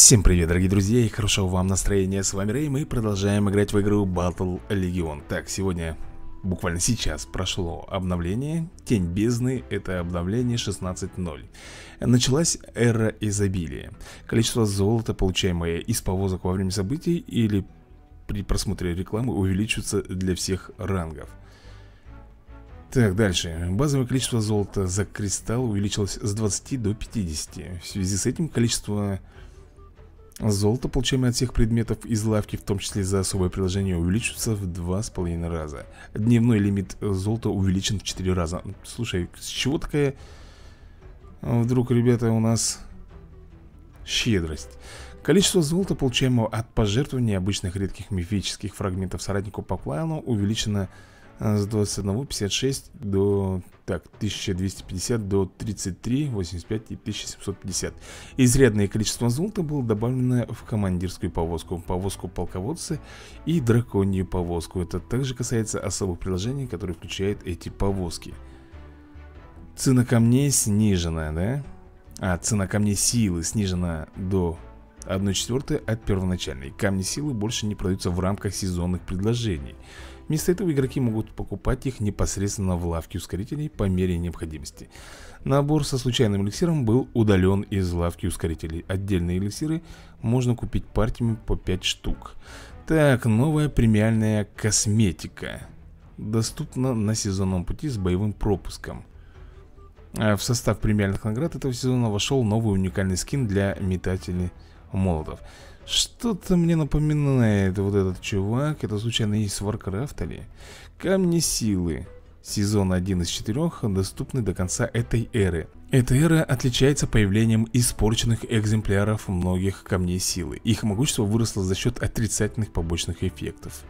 Всем привет, дорогие друзья, и хорошего вам настроения. С вами Рэй, мы продолжаем играть в игру Battle Legion. Так, сегодня, буквально сейчас, прошло обновление. Тень бездны, это обновление 16.0. Началась эра изобилия. Количество золота, получаемое из повозок во время событий или при просмотре рекламы, увеличивается для всех рангов. Так, дальше. Базовое количество золота за кристалл увеличилось с 20 до 50. В связи с этим количество Золото, получаемое от всех предметов из лавки, в том числе за особое приложение, увеличится в два с половиной раза. Дневной лимит золота увеличен в 4 раза. Слушай, с чего такая вдруг, ребята, у нас щедрость? Количество золота, получаемого от пожертвования обычных редких мифических фрагментов соратнику по плану, увеличено с 21.56 до так, 1250 до 33, 85 и 1750 Изрядное количество золота было добавлено в командирскую повозку Повозку полководца и драконью повозку. Это также касается особых приложений, которые включают эти повозки. Цена камней снижена, да? А, цена камней силы снижена до 1 четвертой от первоначальной. Камни силы больше не продаются в рамках сезонных предложений Вместо этого игроки могут покупать их непосредственно в лавке ускорителей по мере необходимости. Набор со случайным эликсиром был удален из лавки ускорителей. Отдельные эликсиры можно купить партиями по 5 штук. Так, новая премиальная косметика. Доступна на сезонном пути с боевым пропуском. А в состав премиальных наград этого сезона вошел новый уникальный скин для метателей молотов. Что-то мне напоминает вот этот чувак Это случайно в Warcraft ли? Камни силы Сезон 1 из 4 доступны до конца этой эры. Эта эра отличается появлением испорченных экземпляров многих камней силы Их могущество выросло за счет отрицательных побочных эффектов.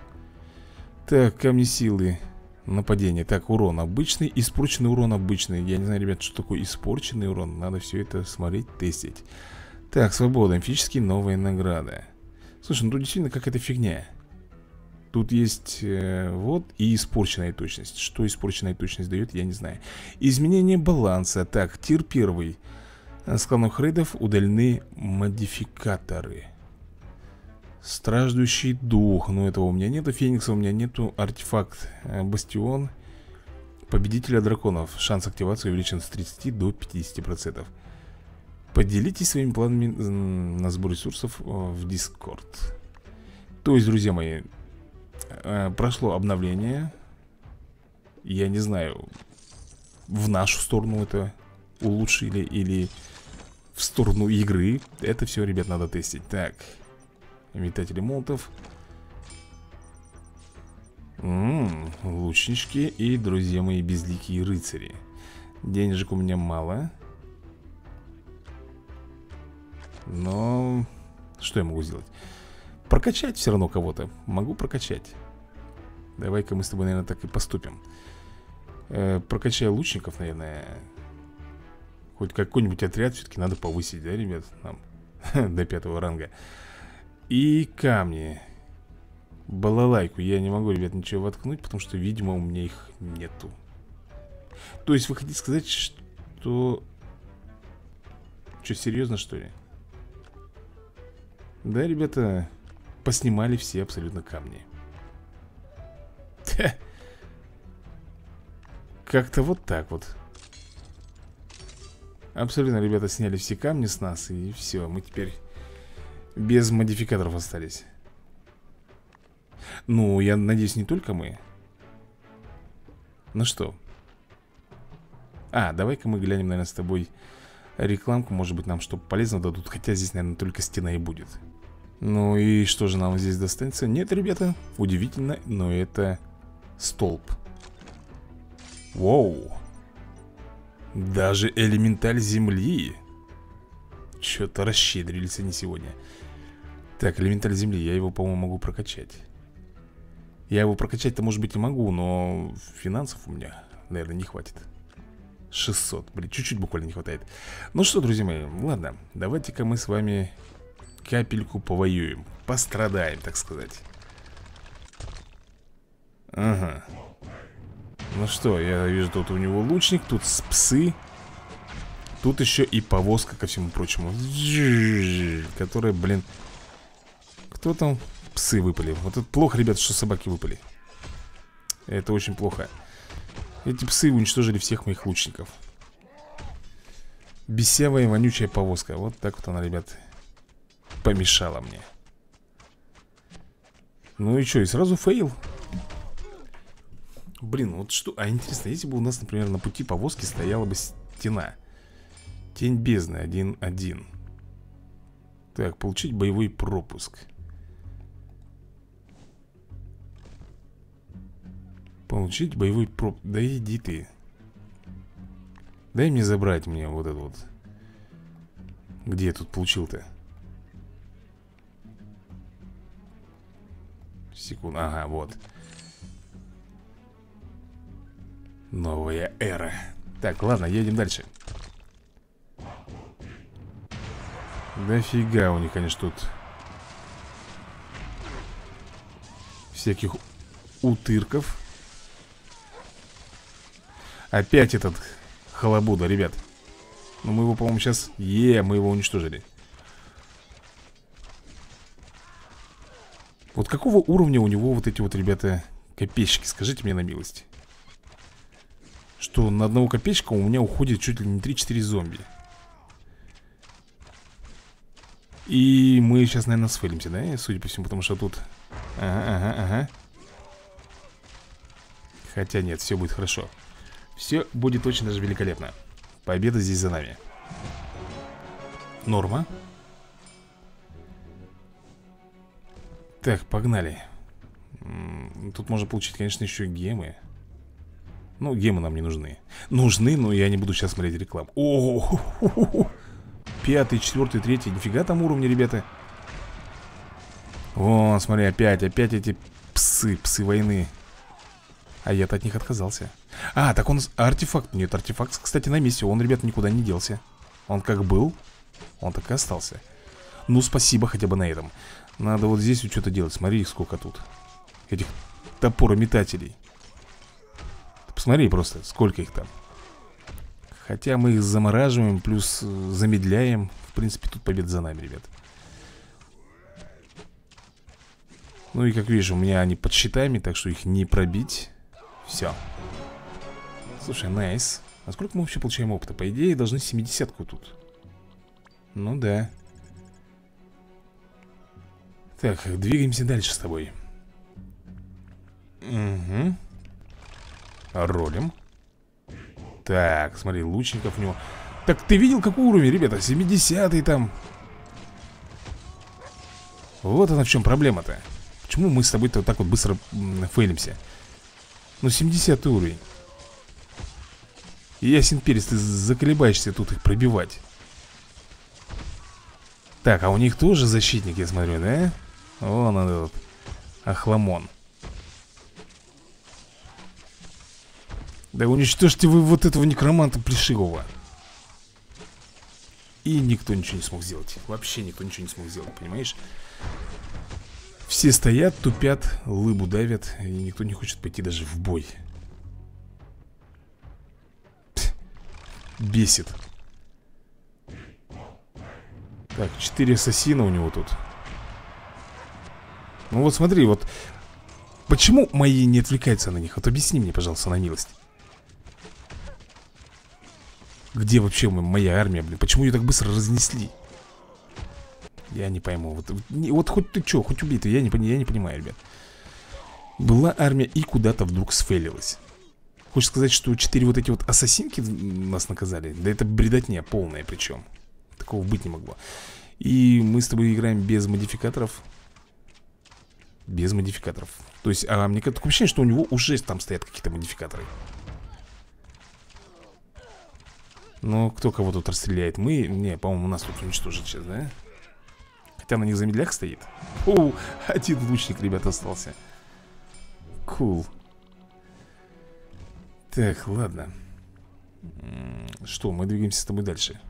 Так, камни силы Нападение, так, урон обычный, испорченный урон обычный. Я не знаю, ребят, что такое испорченный урон. Надо все это смотреть, тестить так, свобода, мифические новые награды. Слушай, ну тут действительно какая-то фигня. Тут есть э, вот и испорченная точность. Что испорченная точность дает, я не знаю. Изменение баланса. Так, тир первый. С кланов рейдов удалены модификаторы. Страждущий дух. Ну этого у меня нету. Феникса у меня нету. Артефакт э, Бастион. Победителя драконов. Шанс активации увеличен с 30 до 50% Поделитесь своими планами на сбор ресурсов э, в Discord. То есть, друзья мои э, Прошло обновление. Я не знаю В нашу сторону это улучшили Или в сторону игры. Это все, ребят, надо тестить. Так. Метатели молотов. Ммм, лучнички и, друзья мои, безликие рыцари. Денежек у меня мало но... Что я могу сделать? Прокачать все равно кого-то. Могу прокачать. Давай-ка мы с тобой, наверное, так и поступим. Э, Прокачаю лучников, наверное. Хоть какой-нибудь отряд все-таки надо повысить, да, ребят? Нам До пятого ранга. И камни. Балалайку. Я не могу, ребят, ничего воткнуть Потому что, видимо, у меня их нету. То есть вы хотите сказать, что... Что, серьезно, что ли? Да, ребята, поснимали все абсолютно камни. Как-то вот так вот. Абсолютно, ребята, сняли все камни с нас И все, мы теперь без модификаторов остались. Ну, я надеюсь, не только мы. Ну что? А, давай-ка мы глянем, наверное, с тобой рекламку Может быть, нам что полезно дадут Хотя здесь, наверное, только стена и будет ну и что же нам здесь достанется? Нет, ребята, удивительно, но это столб. Воу. Даже элементаль земли. Что-то расщедрились они сегодня. Так, элементаль земли, я его, по-моему, могу прокачать. Я его прокачать-то, может быть, и могу, но финансов у меня, наверное, не хватит. 600, блин, чуть-чуть буквально не хватает. Ну что, друзья мои, ладно, давайте-ка мы с вами капельку повоюем Пострадаем, так сказать. Ага. Ну что, я вижу, тут у него лучник Тут псы. Тут еще и повозка ко всему прочему. Которая, блин Кто там? Псы выпали? Вот это плохо, ребят, что собаки выпали. Это очень плохо. Эти псы уничтожили всех моих лучников. Бесявая вонючая повозка. Вот так вот она, ребят Помешала мне. Ну и что, и сразу фейл. Блин, вот что... А интересно, если бы у нас, например, на пути повозки стояла бы стена? Тень бездны 1-1 Так, получить боевой пропуск. Получить боевой пропуск Да иди ты. Дай мне забрать мне вот это вот. Где я тут получил-то? Секунду, ага, вот. Новая эра Так, ладно, едем дальше. Дофига у них, конечно, тут Всяких утырков. Опять этот халабуда, ребят. Но мы его, по-моему, сейчас... Е, мы его уничтожили Вот какого уровня у него вот эти вот, ребята, копейщики? Скажите мне на милость? Что на одного копейщика у меня уходит чуть ли не 3-4 зомби. И мы сейчас, наверное, сфейлимся, да? Судя по всему, потому что тут... Ага, ага, ага. Хотя нет, все будет хорошо. Все будет очень даже великолепно. Победа здесь за нами. Норма Так, погнали. Тут можно получить, конечно, еще гемы. Ну, гемы нам не нужны. Нужны, но я не буду сейчас смотреть рекламу. О, -о, -о, -о, -о Пятый, четвертый, третий. Нифига там уровни, ребята. Вон, смотри, опять, опять эти псы, псы войны. А я-то от них отказался. А, так он артефакт Нет, артефакт, кстати, на месте. Он, ребята, никуда не делся. Он как был, он так и остался. Ну, спасибо хотя бы на этом Надо вот здесь вот что-то делать. Смотри, сколько тут Этих топорометателей. Посмотри просто, сколько их там. Хотя мы их замораживаем, плюс э, замедляем. В принципе, тут победа за нами, ребят. Ну и как видишь, у меня они под щитами Так что их не пробить. Все Слушай, найс. А сколько мы вообще получаем опыта? По идее, должны 70-ку тут. Ну да Так, двигаемся дальше с тобой. Угу Ролим. Так, смотри, лучников у него. Так ты видел, какой уровень, ребята? 70-й там. Вот она в чем проблема-то. Почему мы с тобой-то вот так вот быстро фейлимся? Ну, 70 уровень. Ясен перец, ты заколебаешься тут их пробивать. Так, а у них тоже защитник, я смотрю, да? Вон он этот Ахламон Да уничтожьте вы вот этого некроманта плешивого И никто ничего не смог сделать. Вообще никто ничего не смог сделать, понимаешь? Все стоят, тупят, лыбу давят И никто не хочет пойти даже в бой. Бесит. Так, четыре ассасина у него тут Ну вот смотри, вот Почему мои не отвлекаются на них? Вот объясни мне, пожалуйста, на милость где вообще моя армия, блин? Почему ее так быстро разнесли? Я не пойму. Вот, вот хоть ты что, хоть убей я не, я не понимаю, ребят. Была армия и куда-то вдруг сфейлилась. Хочешь сказать, что четыре вот эти вот ассасинки нас наказали? Да это бредотня полная причем. Такого быть не могло. И мы с тобой играем без модификаторов. Без модификаторов. То есть, а мне такое ощущение, что у него уже там стоят какие-то модификаторы. Ну, кто кого тут расстреляет? Мы? Не, по-моему, у нас тут уничтожат сейчас, да? Хотя на них замедляк стоит О, один лучник, ребят, остался Кул. Так, ладно Что, мы двигаемся с тобой дальше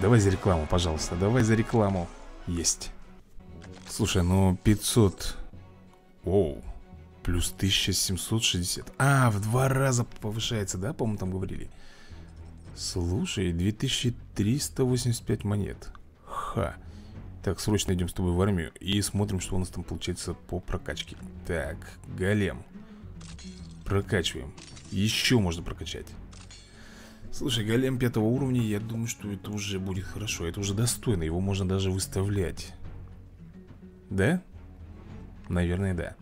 Давай за рекламу, пожалуйста Давай за рекламу Есть Слушай, ну 500 Оу Плюс 1760 А, в два раза повышается, да, по-моему, там говорили? Слушай, 2385 монет. Ха. Так, срочно идем с тобой в армию И смотрим, что у нас там получается по прокачке. Так, голем. Прокачиваем. Еще можно прокачать. Слушай, голем пятого уровня, я думаю, что это уже будет хорошо. Это уже достойно, его можно даже выставлять Да? Наверное, да.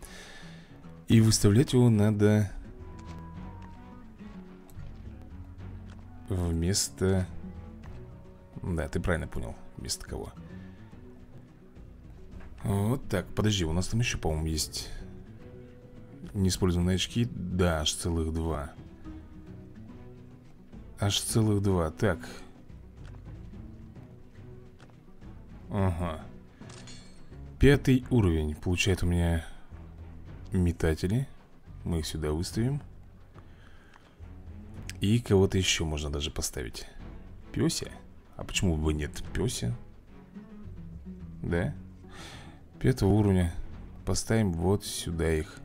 И выставлять его надо Вместо... Да, ты правильно понял Вместо кого? Вот так, подожди, у нас там еще, по-моему, есть Неиспользованные очки Да, аж целых два. Аж целых два Так. Ага Пятый уровень. Получает у меня метатели. Мы их сюда выставим. И кого-то еще можно даже поставить. Пёся? А почему бы нет пёся? Да? Пятого уровня. Поставим вот сюда их.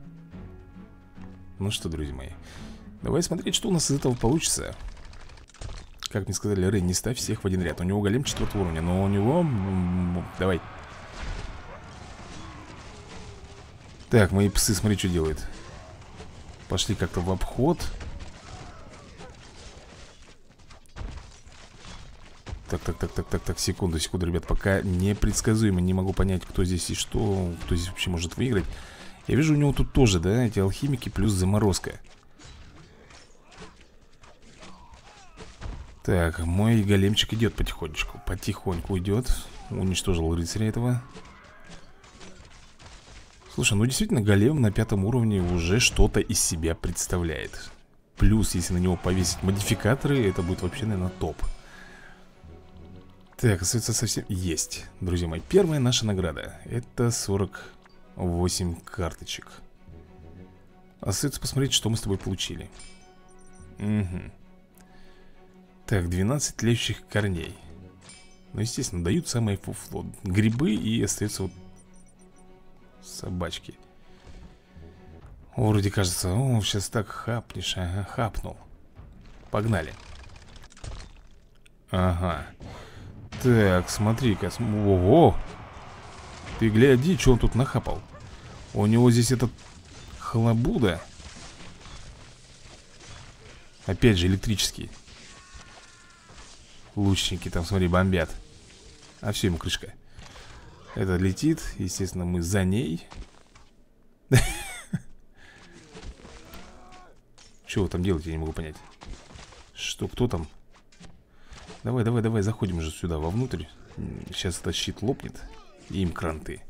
Ну что, друзья мои Давай смотреть, что у нас из этого получится. Как мне сказали, Рэй, не ставь всех в один ряд. У него голем четвертого уровня, но у него... Давай Так, мои псы, смотри, что делают Пошли как-то в обход. Так, так, так, так, так, так, секунду, секунду, ребят Пока непредсказуемо, не могу понять, кто здесь и что Кто здесь вообще может выиграть. Я вижу, у него тут тоже, да, эти алхимики плюс заморозка. Так, мой големчик идет потихонечку Потихоньку идет. Уничтожил рыцаря этого Слушай, ну действительно голем на пятом уровне уже что-то из себя представляет. Плюс, если на него повесить модификаторы Это будет вообще, наверное, топ. Так, остается совсем... Есть, друзья мои. Первая наша награда Это 48 карточек. Остается посмотреть, что мы с тобой получили. Угу так, 12 тлеющих корней. Ну, естественно, дают самое фуфло. Грибы и остаются вот собачки. Вроде кажется, о, сейчас так хапнешь, ага, хапнул Погнали. Ага. Так, смотри-ка, ого Ты гляди, что он тут нахапал. У него здесь этот халабуда Опять же электрический. Лучники там, смотри, бомбят. А все, ему крышка Это летит, естественно, мы за ней. Что вы там делаете, я не могу понять. Что, кто там? Давай, давай, давай, заходим уже сюда, вовнутрь. Сейчас этот щит лопнет И им кранты.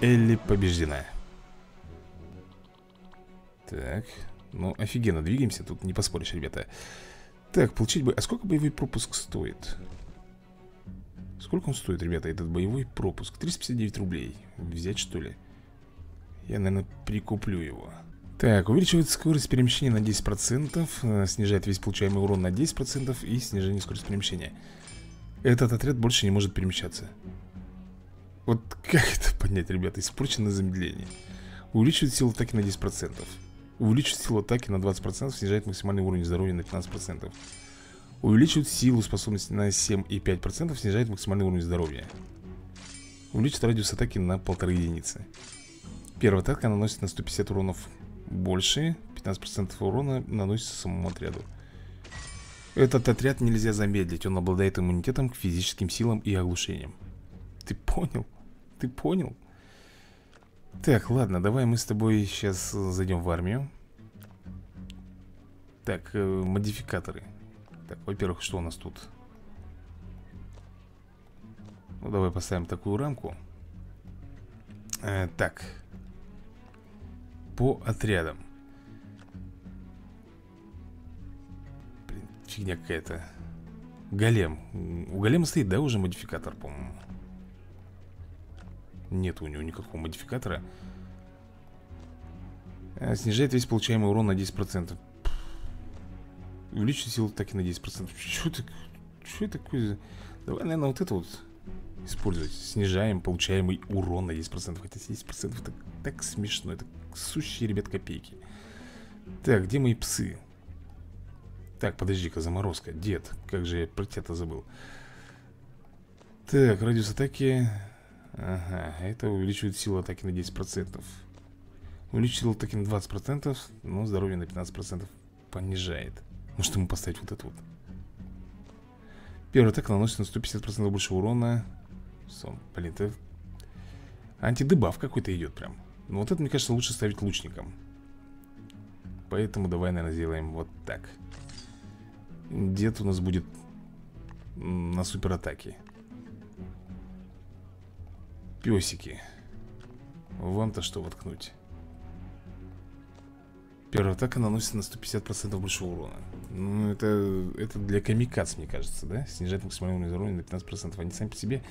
Элли побеждена. Так, ну офигенно, двигаемся Тут не поспоришь, ребята. Так, получить бы... А сколько боевой пропуск стоит? Сколько он стоит, ребята, этот боевой пропуск? 359 рублей. Взять, что ли? Я, наверное, прикуплю его. Так, увеличивает скорость перемещения на 10%, э, снижает весь получаемый урон на 10% и снижение скорости перемещения. Этот отряд больше не может перемещаться. Вот как это понять, ребята? Испорченное замедление. Увеличивает силу атаки на 10%. Увеличивает силу атаки на 20%, снижает максимальный уровень здоровья на 15%. Увеличивает силу способности на 7,5%, снижает максимальный уровень здоровья. Увеличит радиус атаки на полторы единицы. Первая атака наносит на 150 уронов больше, 15% урона наносится самому отряду. Этот отряд нельзя замедлить, он обладает иммунитетом к физическим силам и оглушениям. Ты понял? Ты понял? Так, ладно, давай мы с тобой сейчас зайдем в армию Так, э, модификаторы Так, во-первых, что у нас тут? Ну, давай поставим такую рамку. Э, Так. По отрядам. Блин, фигня какая-то. Голем. У голема стоит, да, уже модификатор, по-моему? Нет у него никакого модификатора. А, Снижает весь получаемый урон на 10% Увеличить силу атаки на 10% Что это, что это такое? Давай, наверное, вот это вот использовать. Снижаем получаемый урон на 10% Хотя 10% это так смешно. Это сущие, ребят, копейки. Так, где мои псы? Так, подожди-ка, заморозка. Дед, как же я про тебя-то забыл? Так, радиус атаки. Ага, это увеличивает силу атаки на 10% Увеличить силу атаки на 20% Но здоровье на 15% понижает Может ему поставить вот это вот. Первая атака наносит на 150% больше урона. Сон, блин, это Антидебаф какой-то идет прям. Ну вот это, мне кажется, лучше ставить лучником. Поэтому давай, наверное, сделаем вот так. Дед у нас будет на суператаке. Песики Вам-то что воткнуть? Первая атака наносит на 150% больше урона Ну, это, это для камикац, мне кажется, да? Снижает максимальный уровень на 15% Они сами по себе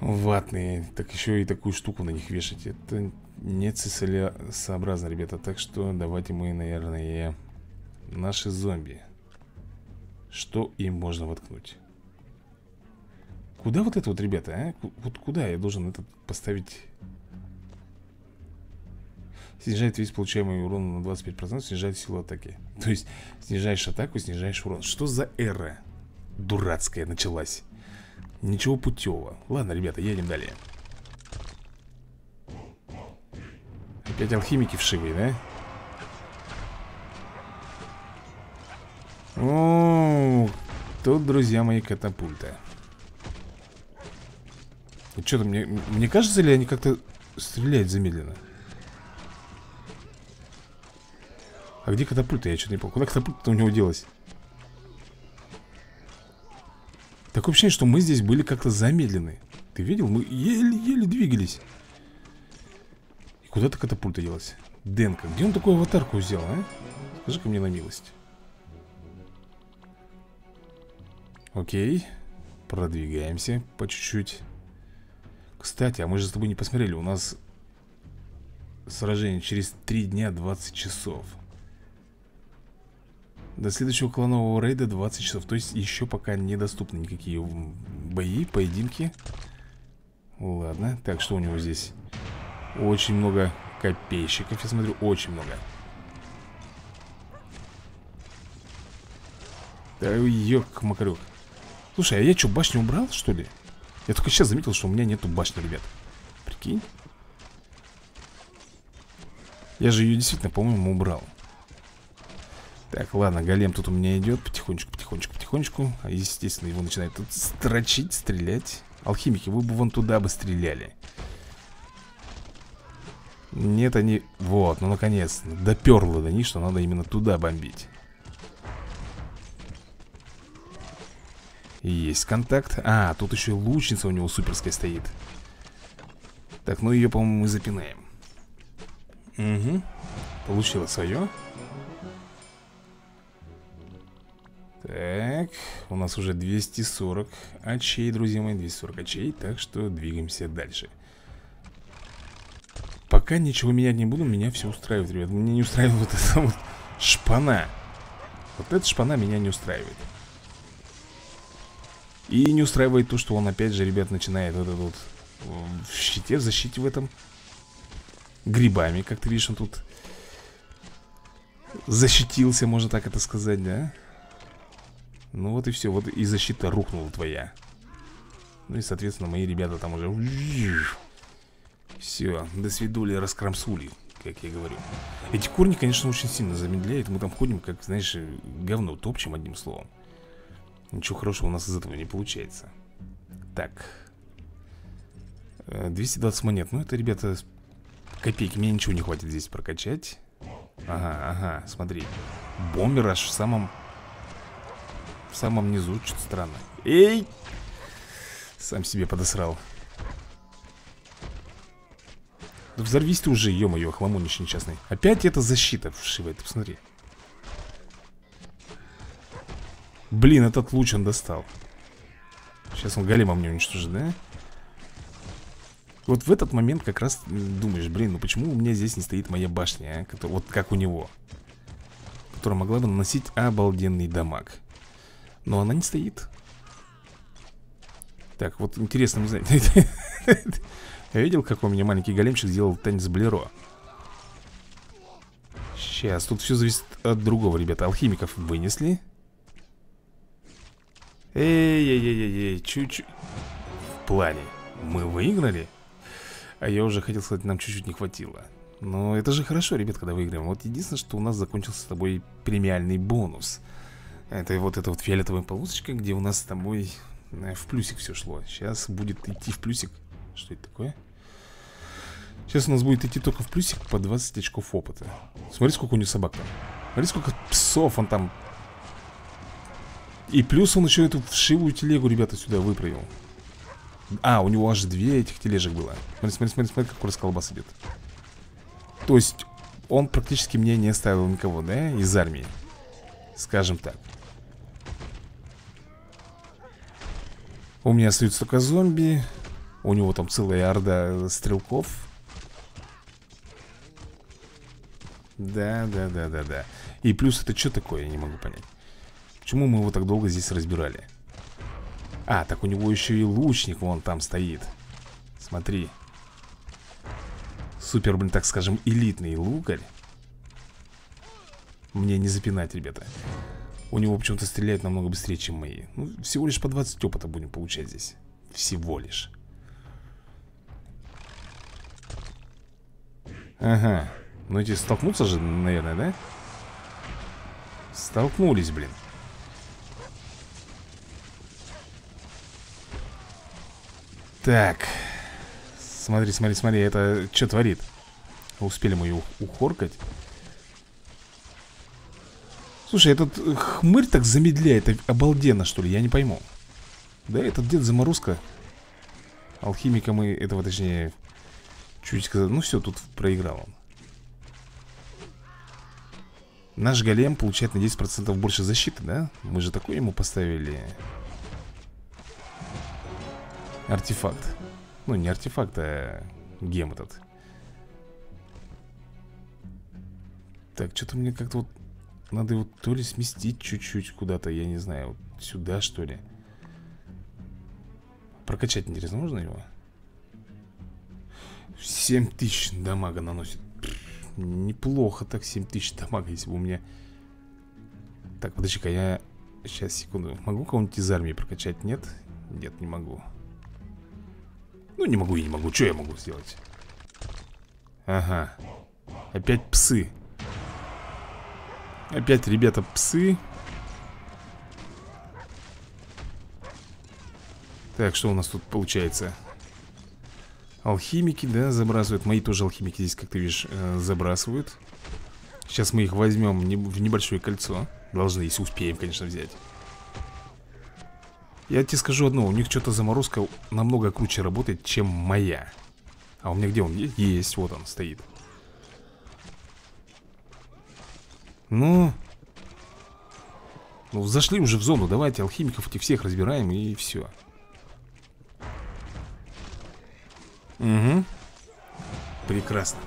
ватные Так еще и такую штуку на них вешать Это не целесообразно, ребята Так что давайте мы, наверное, наши зомби Что им можно воткнуть? Куда вот это вот, ребята, а? Вот куда я должен этот поставить Снижает весь получаемый урон на 25%, снижает силу атаки. То есть снижаешь атаку, снижаешь урон. Что за эра дурацкая началась? Ничего путевого. Ладно, ребята, едем далее. Опять алхимики вшивые, да? О, тут, друзья мои, катапульта. Что-то мне, мне кажется, ли они как-то стреляют замедленно? А где катапульта? Я что-то не понял. Куда катапульта у него делась? Такое ощущение, что мы здесь были как-то замедлены. Ты видел? Мы еле-еле двигались. И куда-то катапульта делась. Денка, где он такую аватарку взял, а? Скажи-ка мне на милость. Окей. Продвигаемся по чуть-чуть. Кстати, а мы же с тобой не посмотрели. У нас сражение через 3 дня 20 часов. До следующего кланового рейда 20 часов. То есть еще пока недоступны никакие бои, поединки. Ладно, так, что у него здесь? Очень много копейщиков, я смотрю, очень много. Да ёк, макарёк Слушай, а я что, башню убрал, что ли? Я только сейчас заметил, что у меня нету башни, ребят. Прикинь. Я же ее действительно, по-моему, убрал так, ладно, голем тут у меня идет Потихонечку, потихонечку, потихонечку. Естественно, его начинает тут строчить, стрелять. Алхимики, вы бы вон туда бы стреляли. Нет, они... Вот, ну наконец Доперло до них, что надо именно туда бомбить. Есть контакт. А, тут еще лучница у него суперская стоит. Так, ну ее, по-моему, мы запинаем. Угу Получила свое Так, у нас уже 240 очей, друзья мои, 240 очей, так что двигаемся дальше. Пока ничего менять не буду, меня все устраивает, ребят. Меня не устраивает вот эта вот шпана. Вот эта шпана меня не устраивает. И не устраивает то, что он опять же, ребят, начинает вот этот вот в щите, в защите в этом грибами, как ты видишь, он тут защитился, можно так это сказать, да? Ну вот и все, вот и защита рухнула твоя. Ну и, соответственно, мои ребята там уже Все, до свидули, раскромсули Как я говорю. Эти корни, конечно, очень сильно замедляют. Мы там ходим, как, знаешь, говно топчем одним словом. Ничего хорошего у нас из этого не получается. Так. 220 э, монет. Ну это, ребята, копейки. Мне ничего не хватит здесь прокачать. Ага, ага, смотри. Бомбер аж в самом в самом низу, что-то странно. Эй! Сам себе подосрал. Да взорвись ты уже, ё-моё, хламонич несчастный. Опять эта защита вшивает, посмотри. Блин, этот луч он достал. Сейчас он голема мне уничтожит, да? Вот в этот момент как раз думаешь, блин, ну почему у меня здесь не стоит моя башня, а? Вот как у него. Которая могла бы наносить обалденный дамаг но она не стоит. Так, вот интересно, знаете видел, как у меня маленький големчик сделал танец Блеро. Сейчас, тут все зависит от другого, ребята. Алхимиков вынесли. Эй-эй-эй-эй, чуть-чуть. В плане. Мы выиграли? А я уже хотел сказать, нам чуть-чуть не хватило. Но это же хорошо, ребят, когда выиграем. Вот единственное, что у нас закончился с тобой премиальный бонус Это вот эта вот фиолетовая полосочка, где у нас с тобой Э, в плюсик все шло. Сейчас будет идти в плюсик. Что это такое? Сейчас у нас будет идти только в плюсик по 20 очков опыта. Смотри, сколько у него собак там. Смотри, сколько псов он там. И плюс он еще эту вшивую телегу, ребята, сюда выправил. А, у него аж две этих тележек было. Смотри, смотри, смотри, смотри, как расколбас идет То есть он практически мне не оставил никого, да, из армии? Скажем так У меня остаются только зомби. У него там целая орда стрелков. Да, да, да, да, да. И плюс это что такое, я не могу понять. Почему мы его так долго здесь разбирали? А, так у него еще и лучник вон там стоит. Смотри. Супер, блин, так скажем, элитный лукарь Мне не запинать, ребята у него почему-то стреляет намного быстрее, чем мои. Ну, всего лишь по 20 опыта будем получать здесь. Всего лишь. Ага. Ну эти столкнутся же, наверное, да? Столкнулись, блин. Так. Смотри, смотри, смотри, это что творит? Успели мы ее ухоркать Слушай, этот э, хмырь так замедляет Обалденно, что ли, я не пойму. Да, этот дед заморозка. Алхимика мы этого, точнее Чуть сказал, ну все, тут проиграл он. Наш голем получает на 10% больше защиты, да? Мы же такой ему поставили Артефакт. Ну, не артефакт, а гем этот. Так, что-то мне как-то вот надо его то ли сместить чуть-чуть куда-то, я не знаю, вот сюда что ли. Прокачать, интересно, можно его? 7 тысяч дамага наносит. неплохо так 7 тысяч дамага, если бы у меня... Так, подожди-ка, я... Сейчас, секунду. Могу кого-нибудь из армии прокачать? Нет? Нет, не могу. Ну, не могу и не могу. Что я могу сделать? Ага. Опять псы. Опять, ребята, псы. Так, что у нас тут получается? Алхимики, да, забрасывают. Мои тоже алхимики здесь, как ты видишь, э, забрасывают. Сейчас мы их возьмем в небольшое кольцо. Должны, если успеем, конечно, взять. Я тебе скажу одно У них что-то заморозка намного круче работает, чем моя. А у меня где он? Есть, вот он стоит Ну... Ну, зашли уже в зону, давайте алхимиков этих всех разбираем и все. Угу. Прекрасно.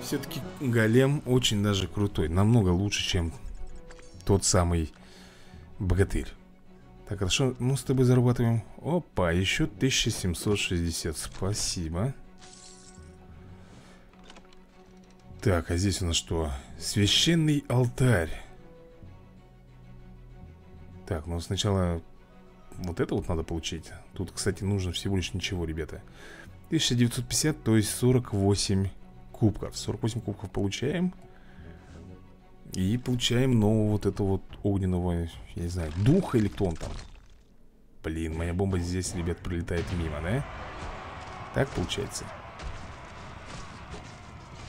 Все-таки голем очень даже крутой. Намного лучше, чем тот самый богатырь. Так, хорошо, ну с тобой зарабатываем Опа, еще 1760 Спасибо Так, а здесь у нас что? Священный алтарь. Так, ну сначала Вот это вот надо получить. Тут, кстати, нужно всего лишь ничего, ребята. 1950, то есть 48 кубков. 48 кубков получаем. И получаем нового вот этого вот огненного Я не знаю, духа или кто он там. Блин, моя бомба здесь, ребят, прилетает мимо, да? Так получается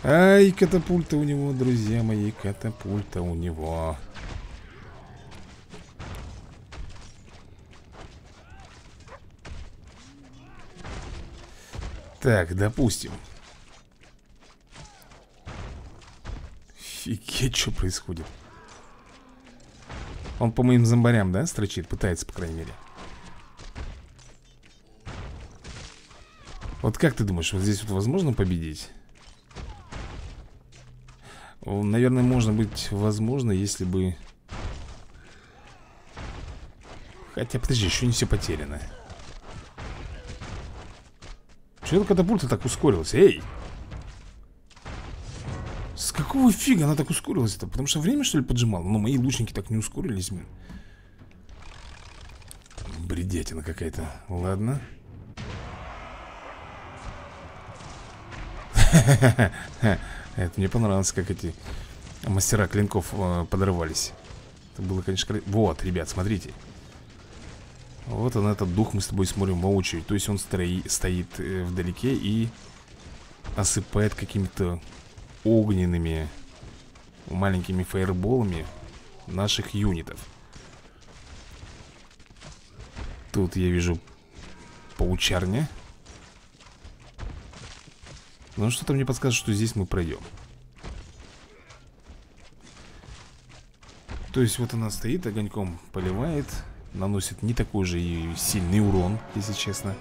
Ай, катапульта у него, друзья мои, катапульта у него. Так, допустим. Фигеть, что происходит. Он по моим зомбарям, да, строчит? Пытается, по крайней мере. Вот как ты думаешь, вот здесь вот возможно победить? Наверное, можно быть возможно, если бы... Хотя, подожди, еще не все потеряно. Че эта катапульта так ускорилась? Эй! С какого фига она так ускорилась-то? Потому что время, что ли, поджимало? Но мои лучники так не ускорились, блин. Бредятина какая-то. Ладно. Это мне понравилось, как эти мастера клинков э, подорвались. Это было, конечно, Вот, ребят, смотрите. Вот он, этот дух мы с тобой смотрим воочию. То есть он строи... стоит э, вдалеке и осыпает какими-то огненными маленькими фаерболами наших юнитов. Тут я вижу паучарня. Ну, что-то мне подсказывает, что здесь мы пройдем. То есть вот она стоит, огоньком поливает Наносит не такой же и сильный урон, если честно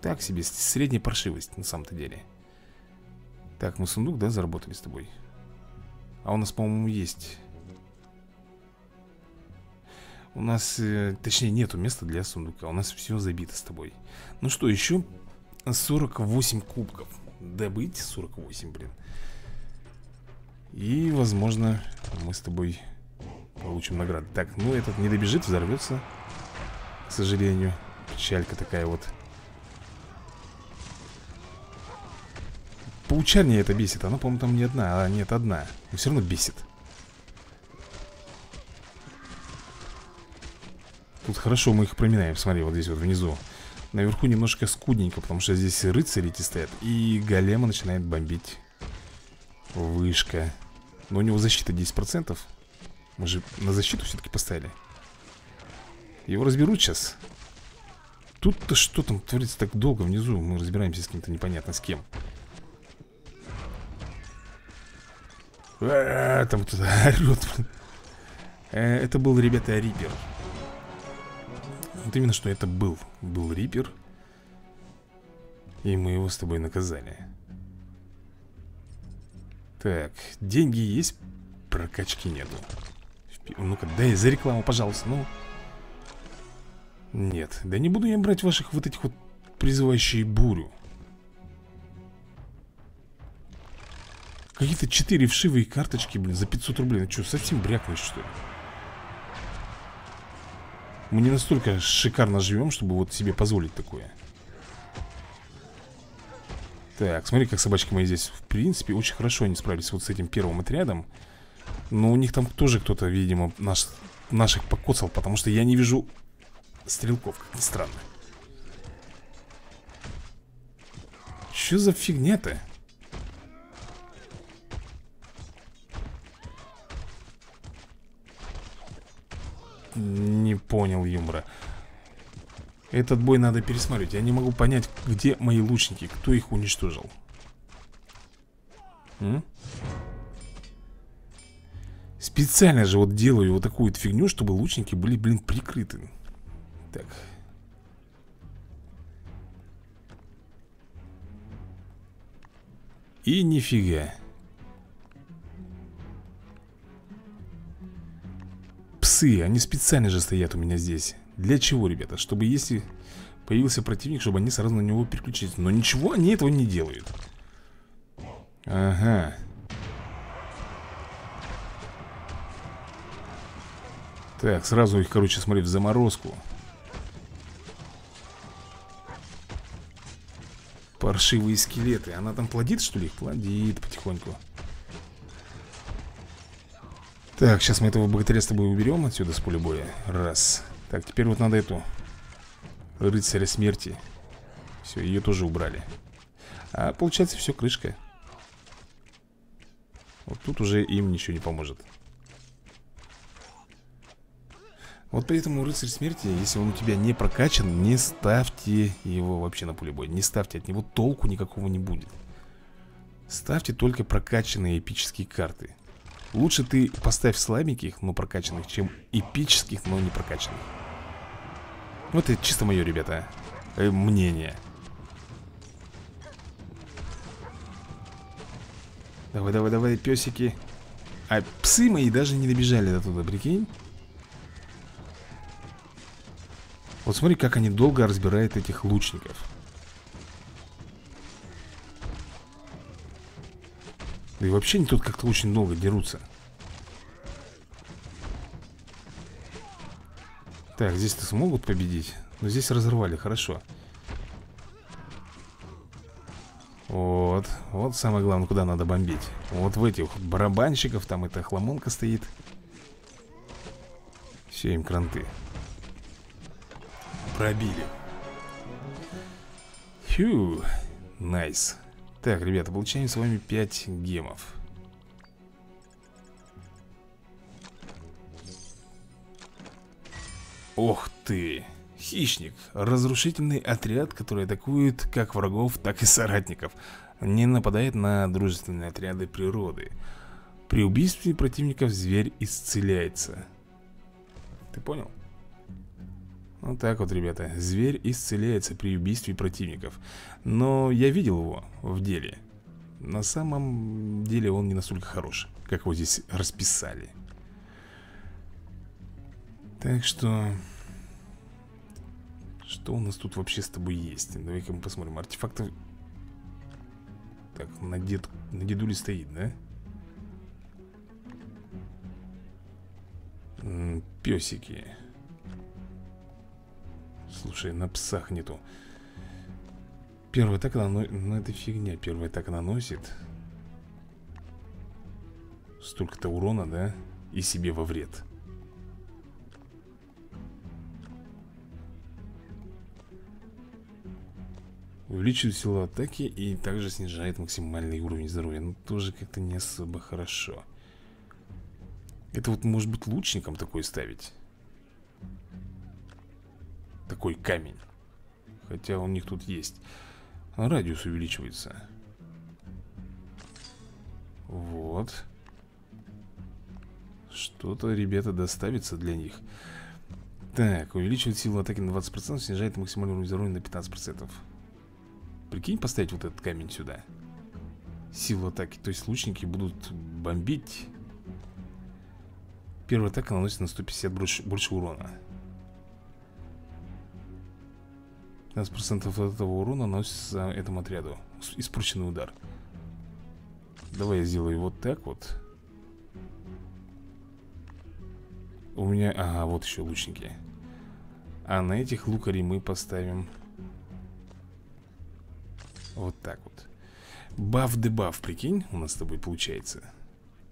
Так себе, средняя паршивость на самом-то деле Так, мы сундук, да, заработали с тобой? А у нас, по-моему, есть У нас, э, точнее, нету места для сундука У нас все забито с тобой Ну что, еще 48 кубков. Добыть 48, блин. И, возможно, мы с тобой Получим награду. Так, ну этот не добежит, взорвется К сожалению. Печалька такая вот. Паучарня это бесит. Она, по-моему, там не одна А нет, одна. Но все равно бесит. Тут хорошо мы их проминаем. Смотри, вот здесь вот внизу Наверху немножко скудненько Потому что здесь рыцари эти стоят И голема начинает бомбить. Вышка. Но у него защита 10% мы же на защиту все-таки поставили. Его разберут сейчас. Тут-то что там творится так долго внизу? Мы разбираемся с кем-то непонятно с кем. А Там кто-то орет э, Это был, ребята, Рипер Вот именно что это был. Был Рипер И мы его с тобой наказали. Так, деньги есть? Прокачки нету. Ну-ка, дай за рекламу, пожалуйста, ну. Нет, да не буду я брать ваших вот этих вот Призывающие бурю. Какие-то четыре вшивые карточки, блин, за 500 рублей. Ну что, совсем брякнешь, что ли? Мы не настолько шикарно живем, чтобы вот себе позволить такое. Так, смотри, как собачки мои здесь В принципе, очень хорошо они справились вот с этим первым отрядом. Но у них там тоже кто-то, видимо, наш, наших покоцал Потому что я не вижу стрелков, как ни странно. Что за фигня-то? Не понял юмора Этот бой надо пересмотреть Я не могу понять, где мои лучники Кто их уничтожил М? Специально же вот делаю вот такую фигню, чтобы лучники были, блин, прикрыты. Так. И нифига. Псы, они специально же стоят у меня здесь. Для чего, ребята? Чтобы если появился противник, чтобы они сразу на него переключились. Но ничего они этого не делают. Ага. Так, сразу их, короче, смотри, в заморозку Паршивые скелеты Она там плодит, что ли? Плодит потихоньку Так, сейчас мы этого богатыря с тобой уберем отсюда с поля боя Раз Так, теперь вот надо эту Рыцаря смерти Все, ее тоже убрали А получается все, крышка Вот тут уже им ничего не поможет Вот поэтому рыцарь смерти, если он у тебя не прокачан, не ставьте его вообще на поле боя. Не ставьте, от него толку никакого не будет. Ставьте только прокачанные эпические карты. Лучше ты поставь слабеньких, но прокачанных, чем эпических, но не прокачанных. Вот это чисто мое, ребята, э, мнение. Давай, давай, давай, песики. А псы мои даже не добежали до туда, прикинь? Вот смотри, как они долго разбирают этих лучников Да и вообще они тут как-то очень долго дерутся. Так, здесь-то смогут победить? Но здесь разорвали, хорошо. Вот, вот самое главное, куда надо бомбить. Вот в этих барабанщиков Там эта хламонка стоит. Все им кранты. Пробили. Фью, найс Так, ребята, получаем с вами 5 гемов Ох ты! Хищник. Разрушительный отряд, который атакует как врагов, так и соратников. Не нападает на дружественные отряды природы. При убийстве противников зверь исцеляется. Ты понял? Вот так вот, ребята. Зверь исцеляется при убийстве противников. Но я видел его в деле. На самом деле он не настолько хорош, как его здесь расписали. Так что... Что у нас тут вообще с тобой есть? Давай-ка мы посмотрим. Артефактов... Так, на, дед... на дедуле стоит, да? Песики. Слушай, на псах нету. Первая так она... Ну, это фигня. Первая так наносит. Столько-то урона, да? И себе во вред. Увеличивает силу атаки и также снижает максимальный уровень здоровья Но тоже как-то не особо хорошо Это вот может быть лучником такой ставить Такой камень. Хотя у них тут есть. Радиус увеличивается. Вот. Что-то, ребята, доставится для них. Так, увеличивает силу атаки на 20% Снижает максимальный уровень здоровья на 15% Прикинь, поставить вот этот камень сюда. Силу атаки. То есть лучники будут бомбить. Первая атака наносит на 150 больше, больше урона 15% от этого урона наносится этому отряду. Испорченный удар. Давай я сделаю вот так вот. У меня... Ага, вот еще лучники. А на этих лукарей мы поставим вот так вот. Баф-дебаф, прикинь, у нас с тобой получается.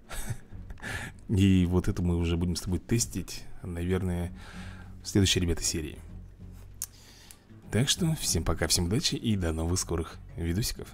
И вот это мы уже будем с тобой тестить Наверное, в следующей, ребята, серии Так что, всем пока, всем удачи и до новых скорых видосиков